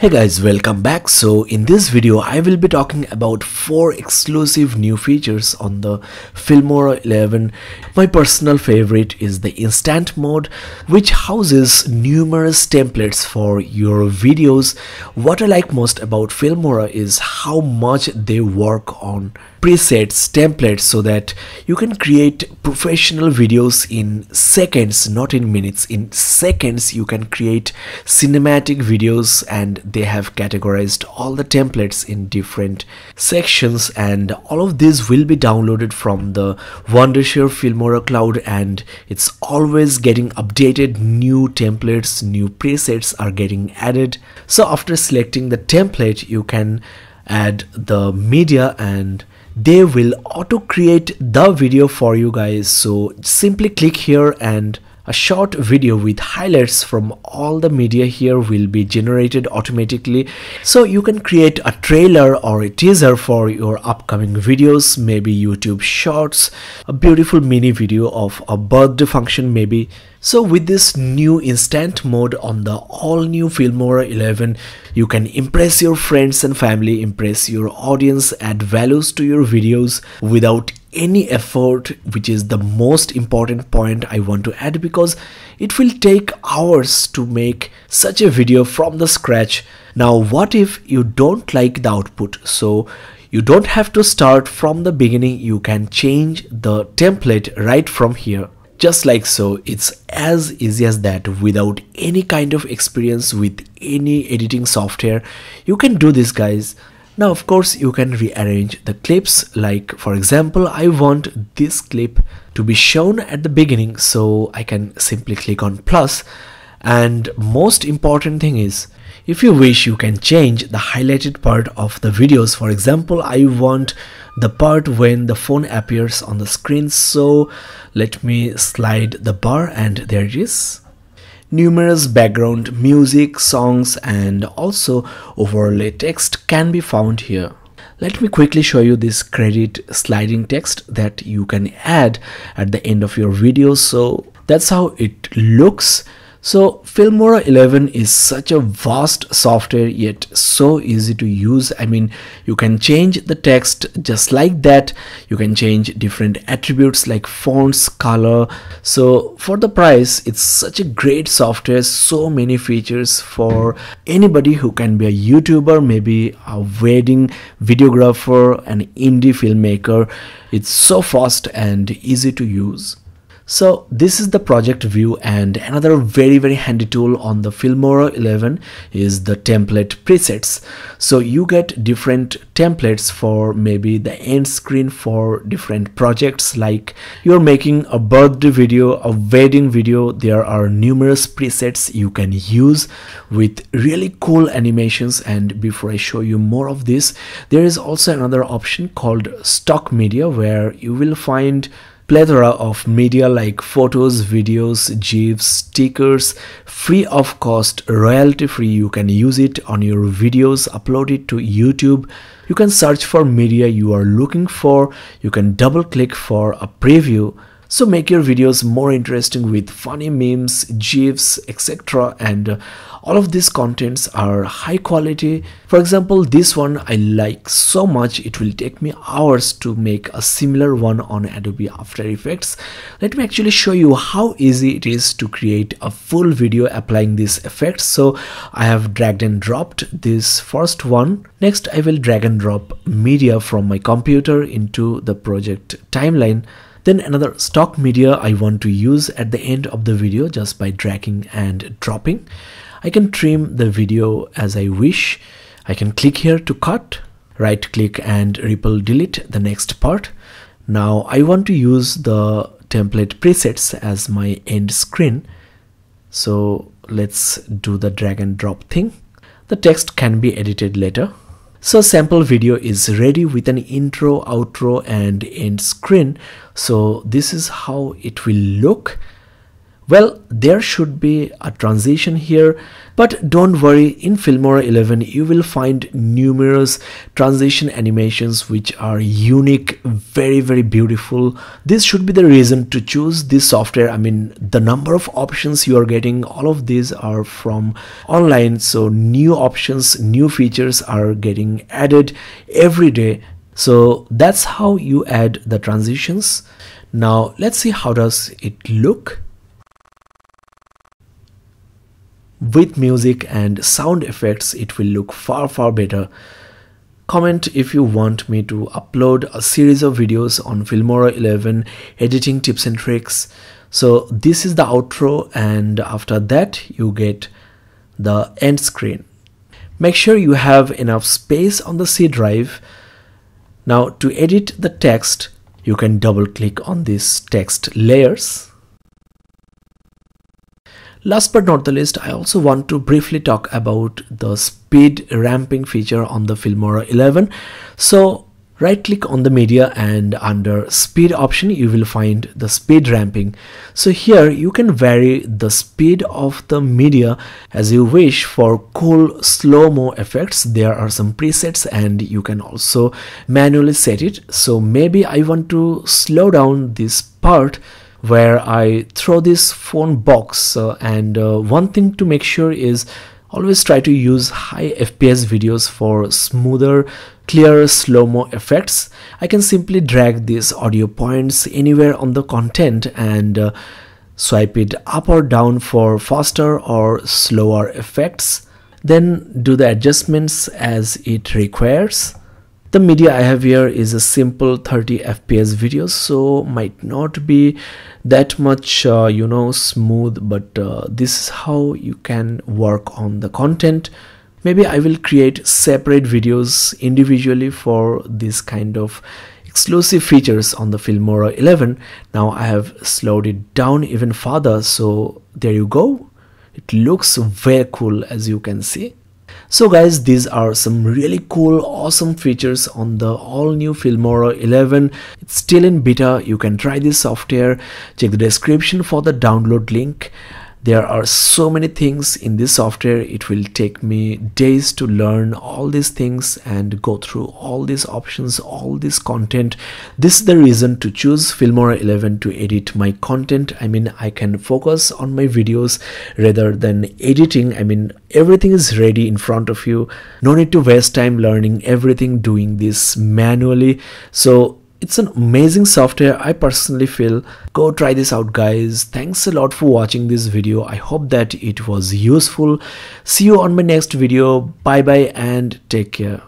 Hey guys, welcome back. So in this video, I will be talking about four exclusive new features on the Filmora 11. My personal favorite is the instant mode, which houses numerous templates for your videos. What I like most about Filmora is how much they work on presets templates so that you can create professional videos in seconds not in minutes. In seconds you can create cinematic videos and they have categorized all the templates in different sections. And all of these will be downloaded from the Wondershare Filmora cloud and it's always getting updated. New templates new presets are getting added. So after selecting the template you can add the media and they will auto create the video for you guys. So simply click here and a short video with highlights from all the media here will be generated automatically. So you can create a trailer or a teaser for your upcoming videos maybe youtube shorts a beautiful mini video of a birthday function maybe. So with this new instant mode on the all new Filmora 11, you can impress your friends and family, impress your audience, add values to your videos without any effort which is the most important point I want to add because it will take hours to make such a video from the scratch. Now what if you don't like the output? So you don't have to start from the beginning, you can change the template right from here just like so it's as easy as that without any kind of experience with any editing software you can do this guys now of course you can rearrange the clips. Like for example I want this clip to be shown at the beginning so I can simply click on plus. And most important thing is if you wish you can change the highlighted part of the videos. For example I want the part when the phone appears on the screen. So let me slide the bar and there it is numerous background music songs and also overlay text can be found here. Let me quickly show you this credit sliding text that you can add at the end of your video. So that's how it looks so Filmora 11 is such a vast software yet so easy to use. I mean you can change the text just like that. You can change different attributes like fonts, color. So for the price it's such a great software. So many features for anybody who can be a YouTuber, maybe a wedding videographer, an indie filmmaker. It's so fast and easy to use. So this is the project view and another very very handy tool on the Filmora 11 is the template presets. So you get different templates for maybe the end screen for different projects like you're making a birthday video, a wedding video. There are numerous presets you can use with really cool animations and before I show you more of this there is also another option called stock media where you will find plethora of media like photos, videos, GIFs, stickers, free of cost, royalty free. You can use it on your videos, upload it to YouTube. You can search for media you are looking for. You can double click for a preview so make your videos more interesting with funny memes, gifs, etc. And uh, all of these contents are high quality. For example, this one I like so much it will take me hours to make a similar one on Adobe After Effects. Let me actually show you how easy it is to create a full video applying these effects. So I have dragged and dropped this first one. Next I will drag and drop media from my computer into the project timeline then another stock media I want to use at the end of the video just by dragging and dropping. I can trim the video as I wish. I can click here to cut, right click and ripple delete the next part. Now I want to use the template presets as my end screen. So let's do the drag and drop thing. The text can be edited later. So sample video is ready with an intro, outro and end screen. So this is how it will look well there should be a transition here but don't worry. In Filmora 11 you will find numerous transition animations which are unique very very beautiful. This should be the reason to choose this software. I mean the number of options you are getting all of these are from online. So new options new features are getting added every day. So that's how you add the transitions. Now let's see how does it look with music and sound effects it will look far far better. Comment if you want me to upload a series of videos on filmora 11 editing tips and tricks. So this is the outro and after that you get the end screen. Make sure you have enough space on the c drive. Now to edit the text you can double click on this text layers Last but not the least, I also want to briefly talk about the speed ramping feature on the Filmora 11. So right click on the media and under speed option you will find the speed ramping. So here you can vary the speed of the media as you wish for cool slow-mo effects. There are some presets and you can also manually set it. So maybe I want to slow down this part where I throw this phone box uh, and uh, one thing to make sure is always try to use high FPS videos for smoother clear slow-mo effects. I can simply drag these audio points anywhere on the content and uh, swipe it up or down for faster or slower effects then do the adjustments as it requires the media I have here is a simple 30 fps video so might not be that much uh, you know smooth but uh, this is how you can work on the content. Maybe I will create separate videos individually for this kind of exclusive features on the Filmora 11 now I have slowed it down even further so there you go. It looks very cool as you can see so guys these are some really cool awesome features on the all new Filmora 11 it's still in beta. You can try this software. Check the description for the download link there are so many things in this software. It will take me days to learn all these things and go through all these options all this content. This is the reason to choose filmora 11 to edit my content. I mean i can focus on my videos rather than editing. I mean everything is ready in front of you. No need to waste time learning everything doing this manually. So it's an amazing software. I personally feel go try this out guys. Thanks a lot for watching this video. I hope that it was useful. See you on my next video. Bye bye and take care